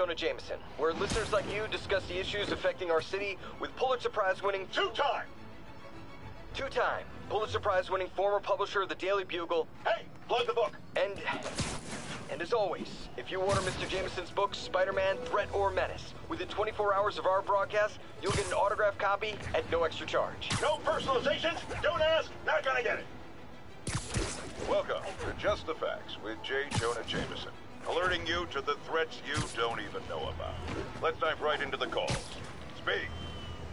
Jonah Jameson, where listeners like you discuss the issues affecting our city with Pulitzer Prize winning Two-time! two-time Pulitzer Prize winning former publisher of the Daily Bugle, Hey, plug the book. and and as always, if you order Mr. Jameson's book Spider-Man: Threat or Menace within 24 hours of our broadcast, you'll get an autographed copy at no extra charge. No personalizations, don't ask, not gonna get it. Welcome to Just the Facts with J. Jonah Jameson, alerting you to the threats you don't even know about. Let's dive right into the calls. Speak.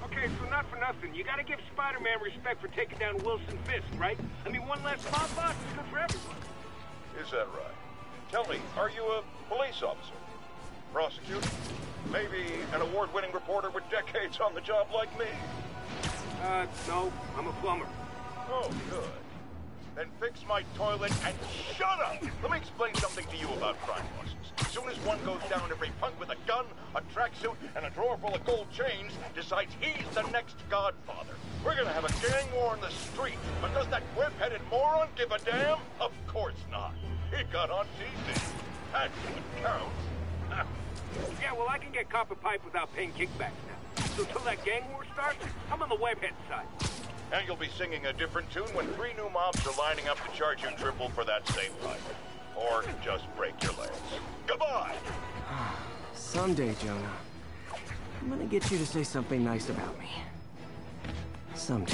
Okay, so not for nothing. You gotta give Spider-Man respect for taking down Wilson Fisk, right? I mean, one less mob boss is good for everyone. Is that right? Tell me, are you a police officer? Prosecutor? Maybe an award-winning reporter with decades on the job like me? Uh, no, I'm a plumber. Oh, good. Then fix my toilet and shut up! Let me explain something to you about crime bosses. As soon as one goes down, every punk with a gun, a tracksuit, and a drawer full of gold chains decides he's the next godfather. We're gonna have a gang war in the street, but does that whip-headed moron give a damn? Of course not. He got on TV. That's what counts. Yeah, well, I can get copper pipe without paying kickbacks now. So till that gang war starts, I'm on the webhead side. And you'll be singing a different tune when three new mobs are lining up to charge you triple for that same pipe. Or just break your legs. Goodbye! Someday, Jonah, I'm gonna get you to say something nice about me. Someday.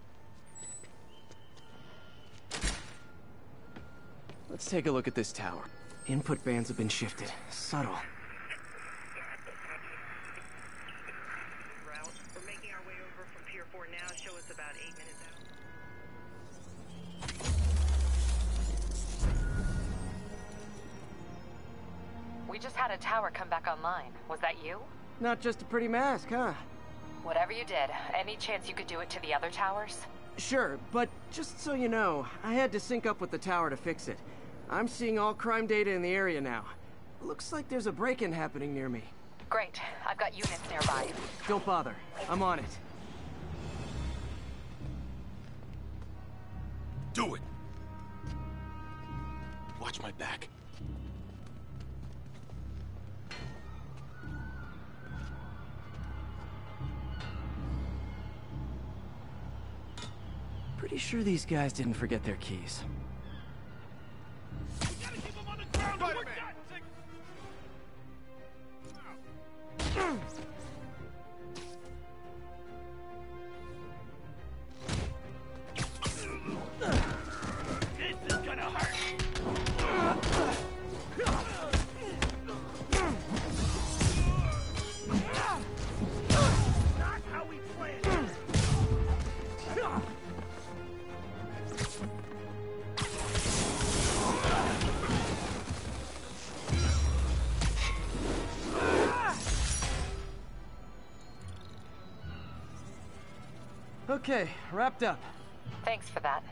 Let's take a look at this tower. Input bands have been shifted. Subtle. route. We're making our way over from Pier 4 now. Show us about eight minutes out. We just had a tower come back online. Was that you? Not just a pretty mask, huh? Whatever you did, any chance you could do it to the other towers? Sure, but just so you know, I had to sync up with the tower to fix it. I'm seeing all crime data in the area now. Looks like there's a break-in happening near me. Great. I've got units nearby. Don't bother. I'm on it. Do it! Watch my back. Pretty sure these guys didn't forget their keys. Spider-Man! Okay, wrapped up. Thanks for that.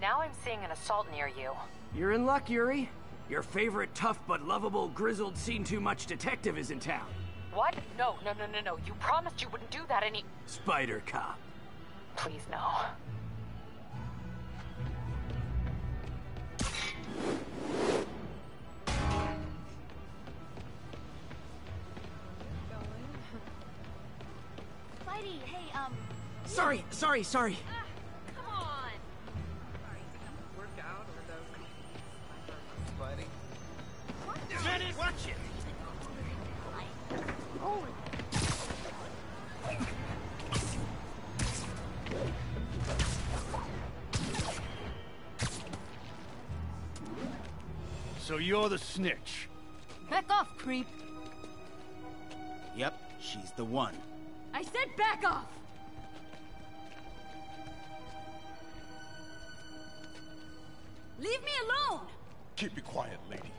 Now I'm seeing an assault near you. You're in luck, Yuri. Your favorite tough but lovable, grizzled, seen too much detective is in town. What? No, no, no, no, no. You promised you wouldn't do that any. Spider Cop. Please, no. Sorry, sorry, sorry. come on. Janet, watch it! So you're the snitch. Back off, creep. Yep, she's the one. I said back off! Leave me alone! Keep it quiet, lady.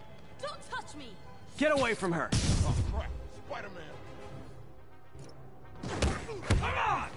Don't touch me! Get away from her. Oh, crap. Spider-Man. Back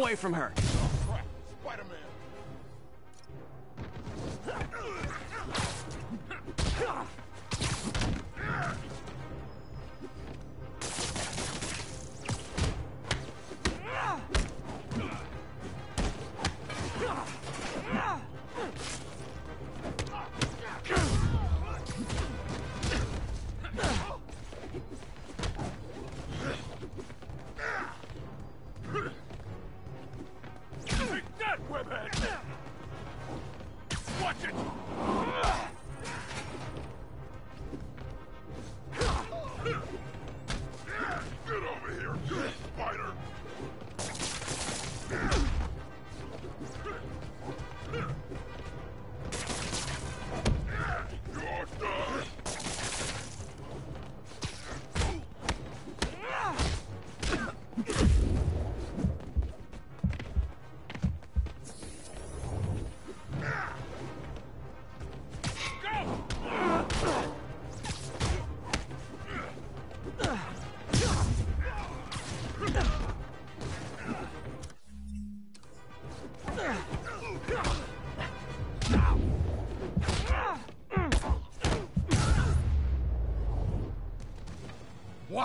away from her.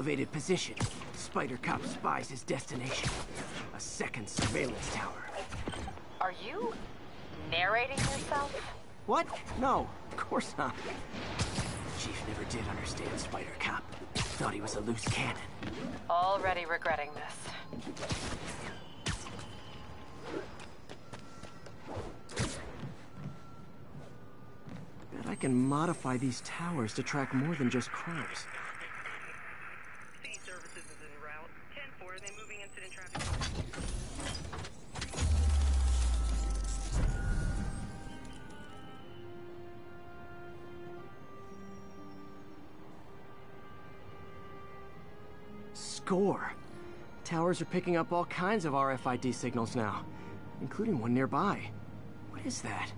Elevated position, Spider Cop spies his destination. A second surveillance tower. Are you narrating yourself? What? No, of course not. Chief never did understand Spider Cop. Thought he was a loose cannon. Already regretting this. Bet I can modify these towers to track more than just crimes. Towers are picking up all kinds of RFID signals now, including one nearby. What is that?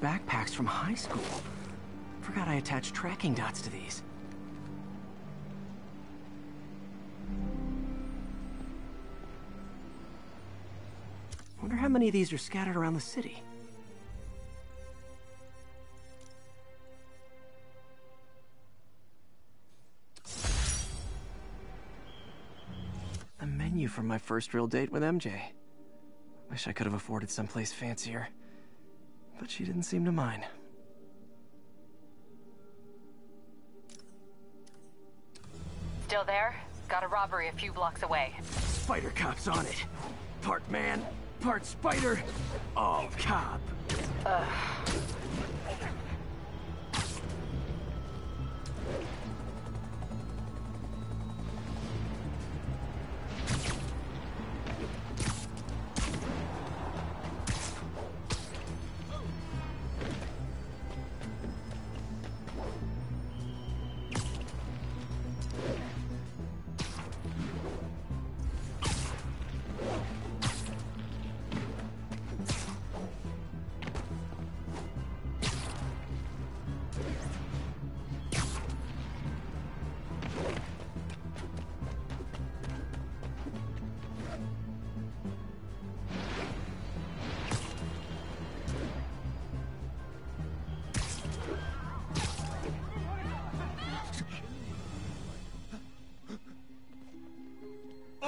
Backpacks from high school. Forgot I attached tracking dots to these. Wonder how many of these are scattered around the city. A menu from my first real date with MJ. Wish I could have afforded someplace fancier. But she didn't seem to mind. Still there? Got a robbery a few blocks away. Spider Cop's on it. Part man, part spider, all cop.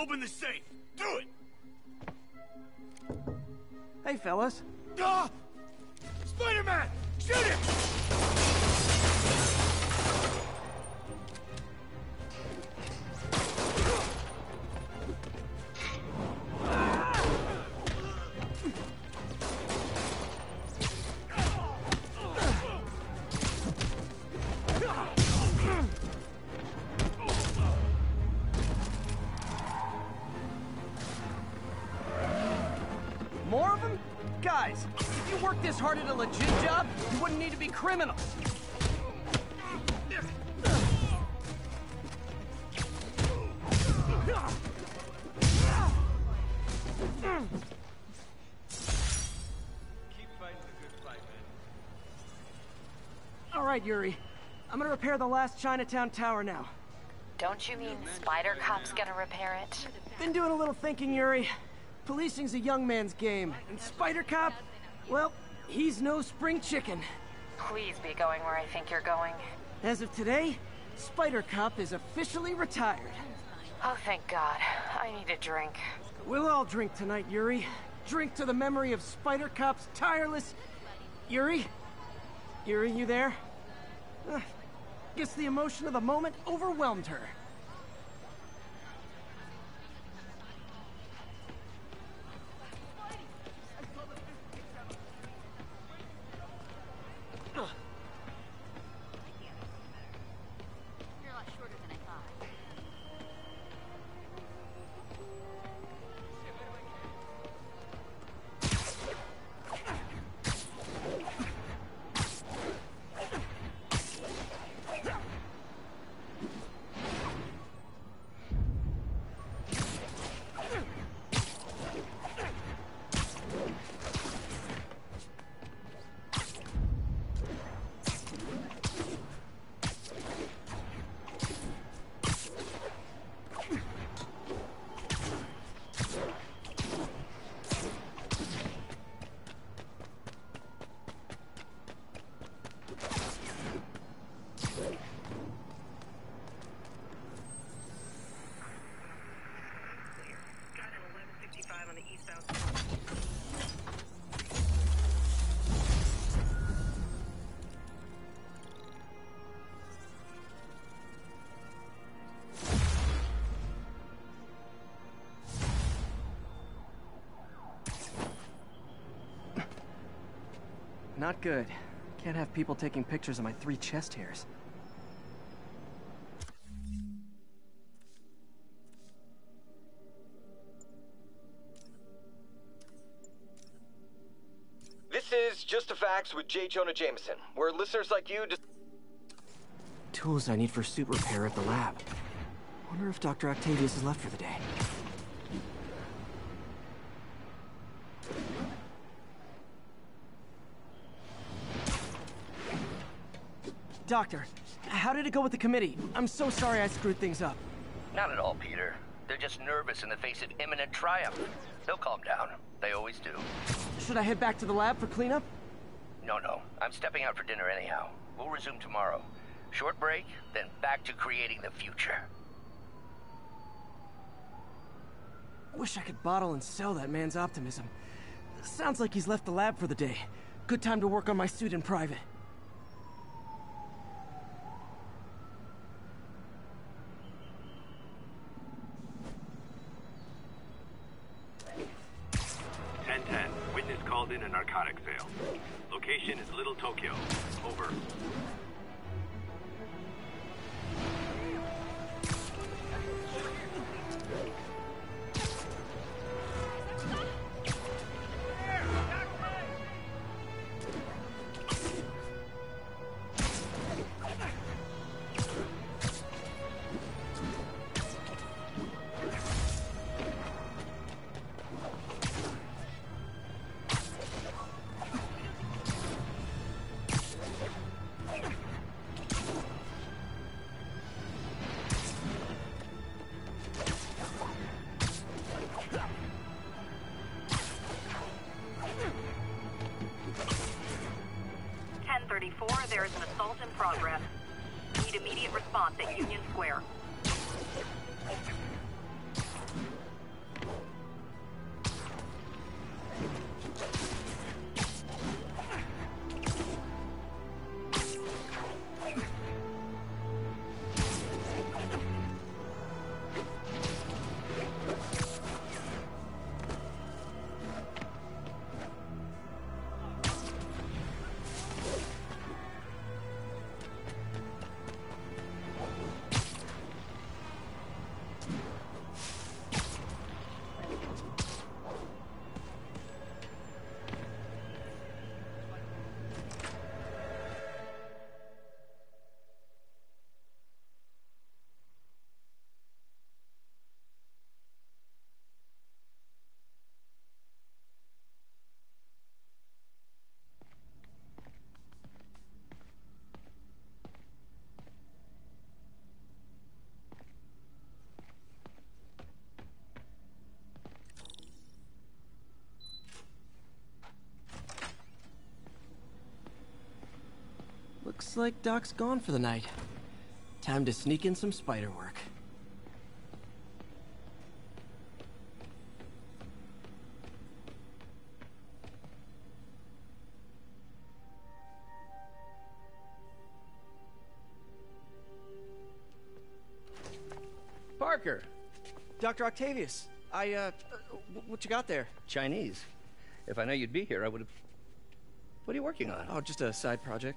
Open the safe! Do it! Hey, fellas. More of them? Guys, if you worked this hard at a legit job, you wouldn't need to be criminals. Keep fighting the good fight, man. right, Yuri. I'm gonna repair the last Chinatown tower now. Don't you mean Spider Cop's gonna repair it? Been doing a little thinking, Yuri. Policing's a young man's game, and Spider Cop, well, he's no spring chicken. Please be going where I think you're going. As of today, Spider Cop is officially retired. Oh, thank God. I need a drink. We'll all drink tonight, Yuri. Drink to the memory of Spider Cop's tireless... Yuri? Yuri, you there? Uh, guess the emotion of the moment overwhelmed her. Not good. Can't have people taking pictures of my three chest hairs. This is Just a Facts with J. Jonah Jameson, where listeners like you just. Tools I need for suit repair at the lab. Wonder if Dr. Octavius is left for the day. Doctor, how did it go with the committee? I'm so sorry I screwed things up. Not at all, Peter. They're just nervous in the face of imminent triumph. They'll calm down. They always do. Should I head back to the lab for cleanup? No, no. I'm stepping out for dinner anyhow. We'll resume tomorrow. Short break, then back to creating the future. Wish I could bottle and sell that man's optimism. Sounds like he's left the lab for the day. Good time to work on my suit in private. In a narcotic sale. Location is Little Tokyo. Over. Looks like Doc's gone for the night. Time to sneak in some spider work. Parker! Dr. Octavius, I, uh, what you got there? Chinese. If I know you'd be here, I would have. What are you working on? Oh, just a side project.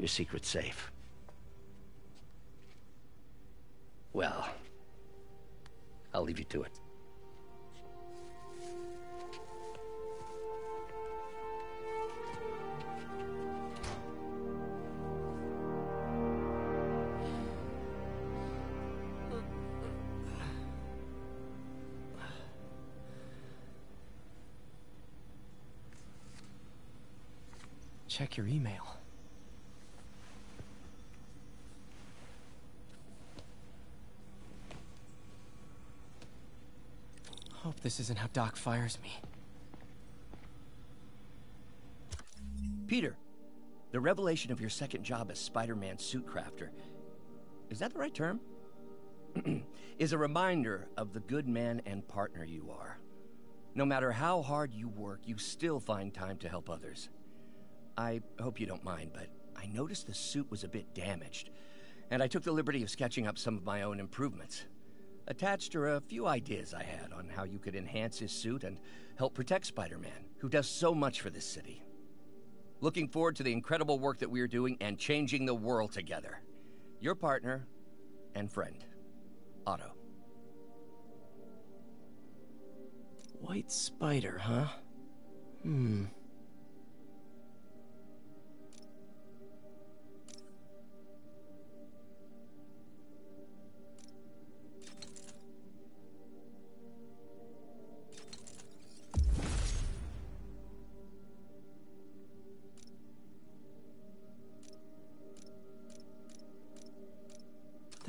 Your secret safe. Well, I'll leave you to it. Isn't how Doc fires me. Peter, the revelation of your second job as Spider-Man suit crafter, is that the right term? is a reminder of the good man and partner you are. No matter how hard you work, you still find time to help others. I hope you don't mind, but I noticed the suit was a bit damaged, and I took the liberty of sketching up some of my own improvements. Attached are a few ideas I had on how you could enhance his suit and help protect Spider-Man, who does so much for this city. Looking forward to the incredible work that we are doing and changing the world together. Your partner and friend, Otto. White spider, huh? Hmm.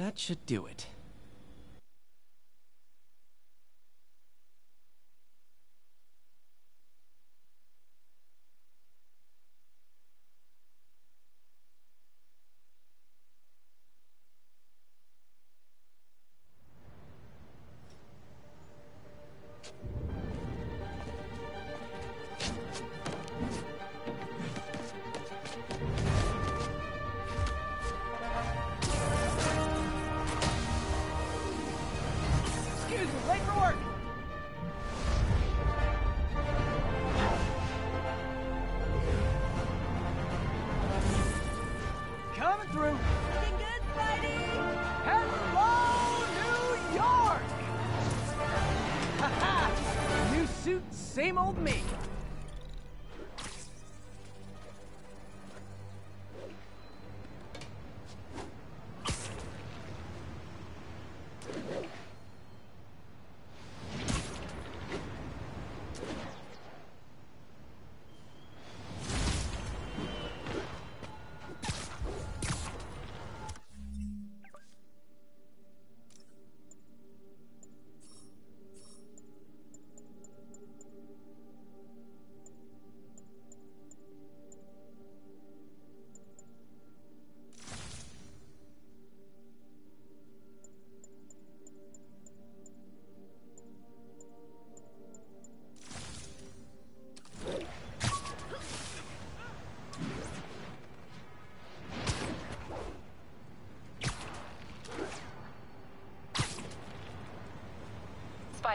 That should do it. Late for work!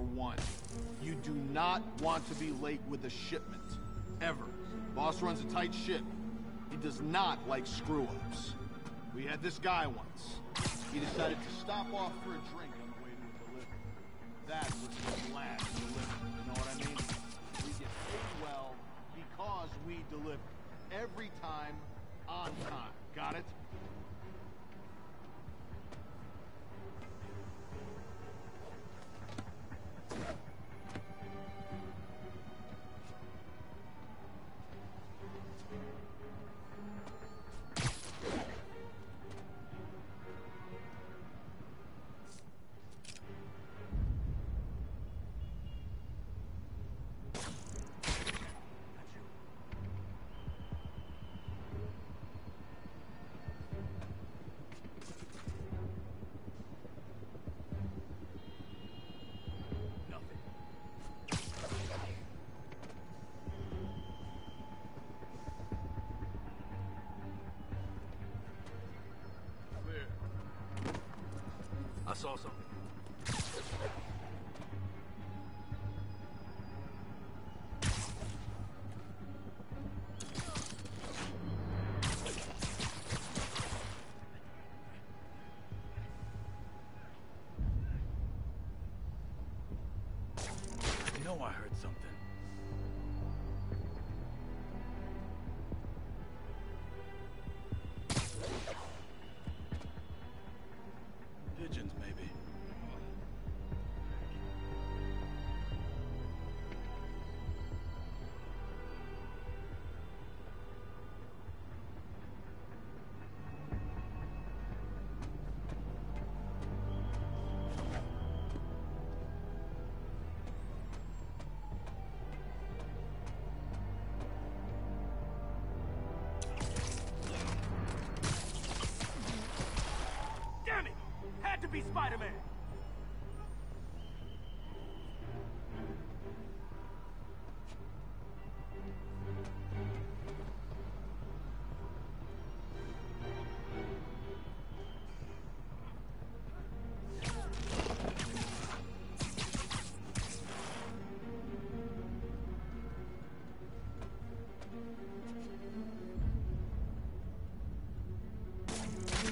Number one. You do not want to be late with a shipment. Ever. Boss runs a tight ship. He does not like screw-ups. We had this guy once. He decided to stop off for a drink on the way to a delivery. That was his last delivery, you know what I mean? We get paid well because we deliver. Every time, on time. Got it? I be Spider-Man!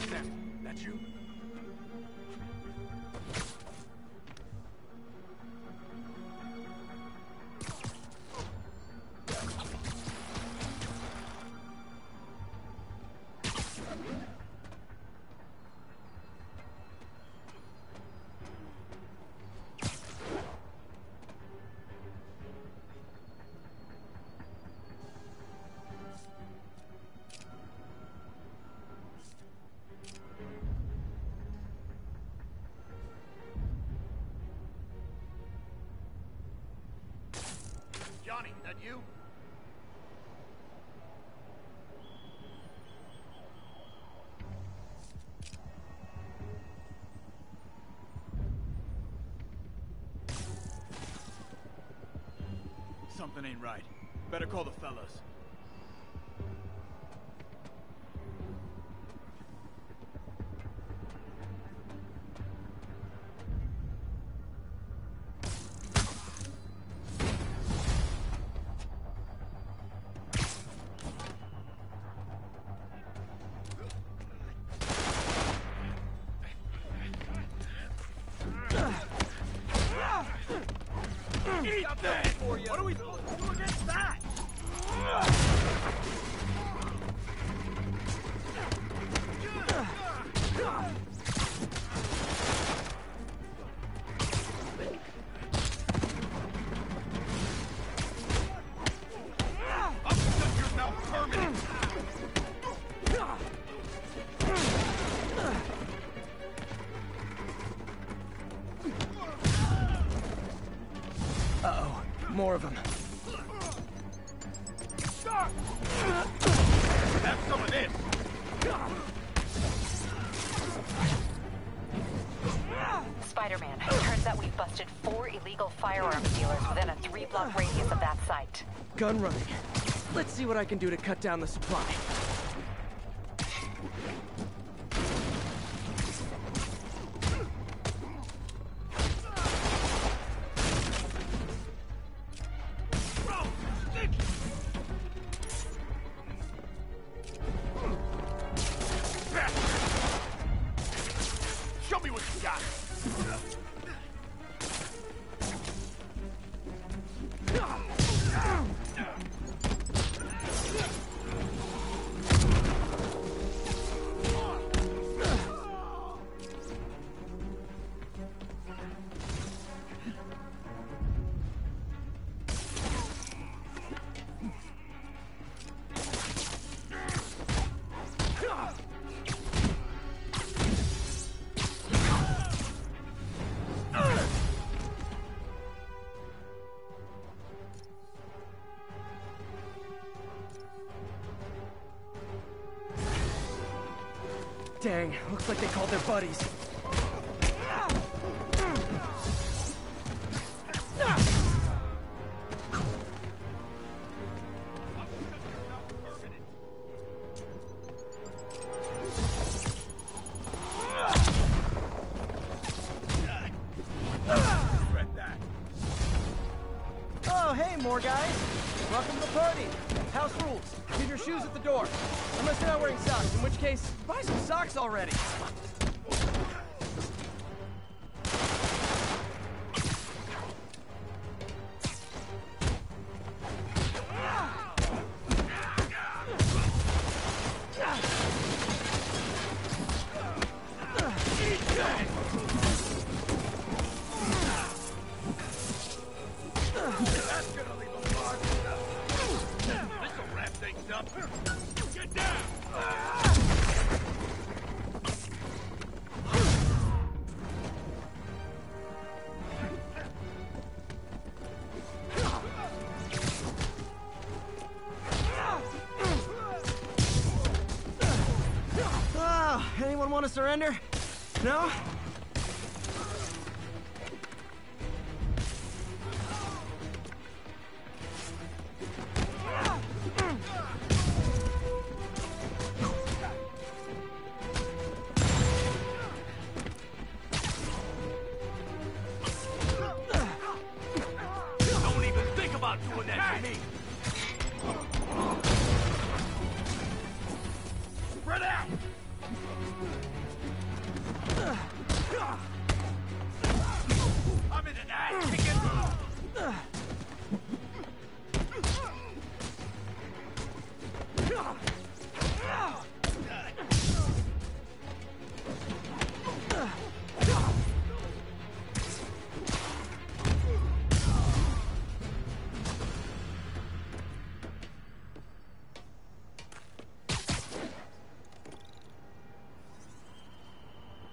Sam, that you? Johnny, that you? Something ain't right. Better call the fellas. Eat Spider-Man, turns out we've busted four illegal firearms dealers within a three-block radius of that site. Gun running. Let's see what I can do to cut down the supply. Dang, looks like they called their buddies. Surrender? No?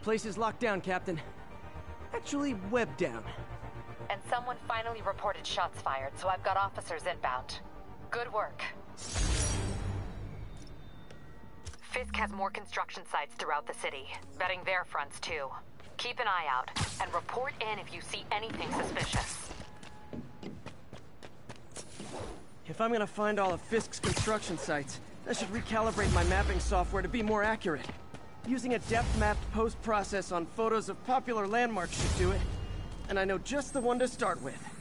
Place is locked down, Captain. Actually, webbed down. And Someone finally reported shots fired, so I've got officers inbound. Good work. Fisk has more construction sites throughout the city, betting their fronts too. Keep an eye out, and report in if you see anything suspicious. If I'm gonna find all of Fisk's construction sites, I should recalibrate my mapping software to be more accurate. Using a depth-mapped post-process on photos of popular landmarks should do it. And I know just the one to start with.